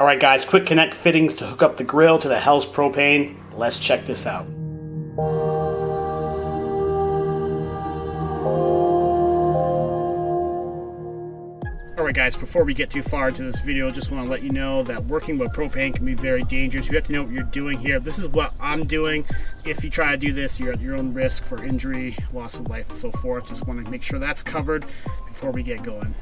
Alright guys, quick connect fittings to hook up the grill to the Hell's propane. Let's check this out. Alright guys, before we get too far into this video, just want to let you know that working with propane can be very dangerous. You have to know what you're doing here. This is what I'm doing. If you try to do this, you're at your own risk for injury, loss of life, and so forth. Just want to make sure that's covered before we get going.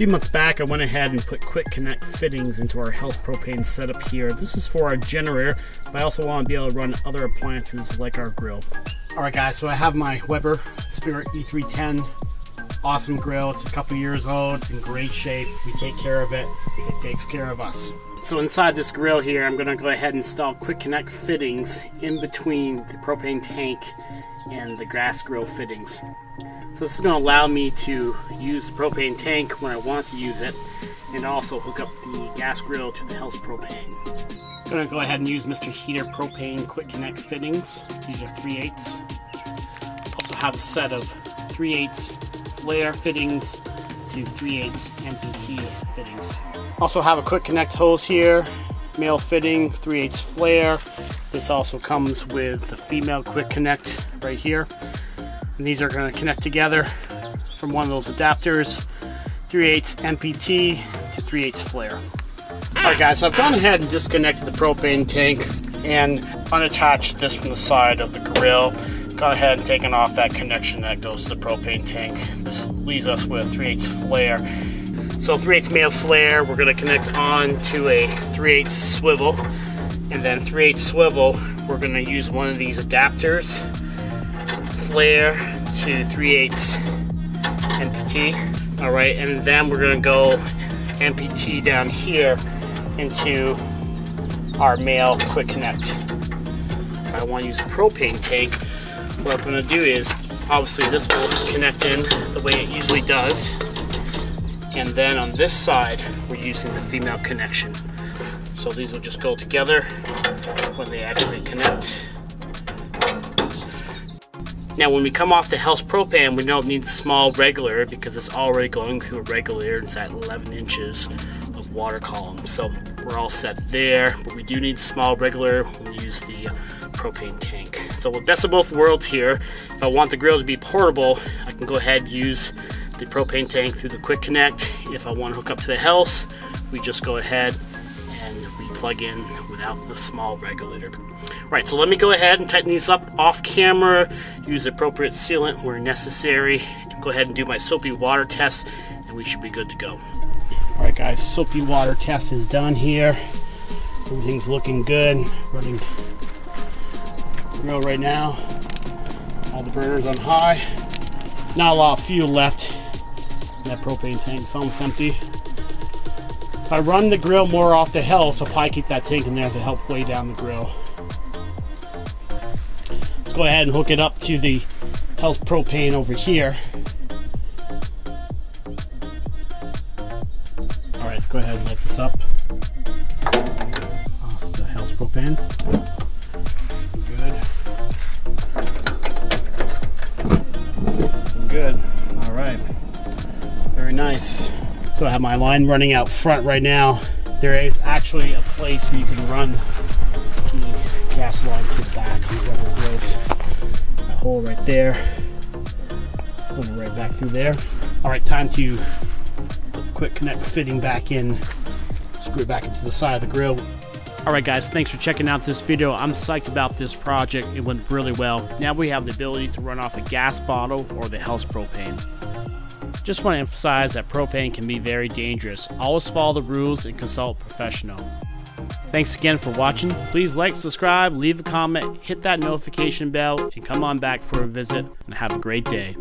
Few months back, I went ahead and put quick connect fittings into our Hell's propane setup here. This is for our generator, but I also want to be able to run other appliances like our grill. Alright guys, so I have my Weber Spirit E310 awesome grill. It's a couple years old. It's in great shape. We take care of it. It takes care of us. So inside this grill here, I'm going to go ahead and install quick connect fittings in between the propane tank and the gas grill fittings. So this is going to allow me to use the propane tank when I want to use it and also hook up the gas grill to the Hell's propane. I'm going to go ahead and use Mr. Heater propane quick connect fittings. These are 3 8 Also have a set of 3 8 flare fittings to 3 8 MPT fittings. Also have a quick connect hose here, male fitting, 3 8 flare. This also comes with the female quick connect right here. And these are going to connect together from one of those adapters, 3 8 MPT to 3 8 flare. Alright guys, so I've gone ahead and disconnected the propane tank and unattached this from the side of the grill gone ahead and taken off that connection that goes to the propane tank. This leaves us with 3 8 flare. So 3 8 male flare, we're going to connect on to a 3 8 swivel. And then 3 8 swivel, we're going to use one of these adapters, flare to 3 8 MPT. All right, and then we're going to go MPT down here into our male quick connect. I want to use a propane tank what I'm going to do is, obviously this will connect in the way it usually does. And then on this side, we're using the female connection. So these will just go together when they actually connect. Now when we come off the Hell's propane, we don't need the small regulator because it's already going through a regulator. It's at 11 inches of water column. So we're all set there, but we do need the small regulator when we use the propane tank. So best of both worlds here, if I want the grill to be portable, I can go ahead and use the propane tank through the quick connect. If I want to hook up to the house, we just go ahead and we plug in without the small regulator. Right, so let me go ahead and tighten these up off camera, use appropriate sealant where necessary, go ahead and do my soapy water test, and we should be good to go. All right guys, soapy water test is done here. Everything's looking good. Running grill right now. All the burners on high. Not a lot of fuel left in that propane tank. It's almost empty. If I run the grill more off the hill, so probably keep that tank in there to help weigh down the grill. Let's go ahead and hook it up to the Hell's propane over here. Alright, let's go ahead and light this up. Off the Hell's propane. Nice. So I have my line running out front right now. There is actually a place where you can run the gas line to the back the Weber grills. A hole right there. It right back through there. All right, time to quick connect fitting back in. Screw it back into the side of the grill. Alright guys, thanks for checking out this video. I'm psyched about this project. It went really well. Now we have the ability to run off a gas bottle or the house propane. Just want to emphasize that propane can be very dangerous. Always follow the rules and consult a professional. Thanks again for watching. Please like, subscribe, leave a comment, hit that notification bell, and come on back for a visit, and have a great day.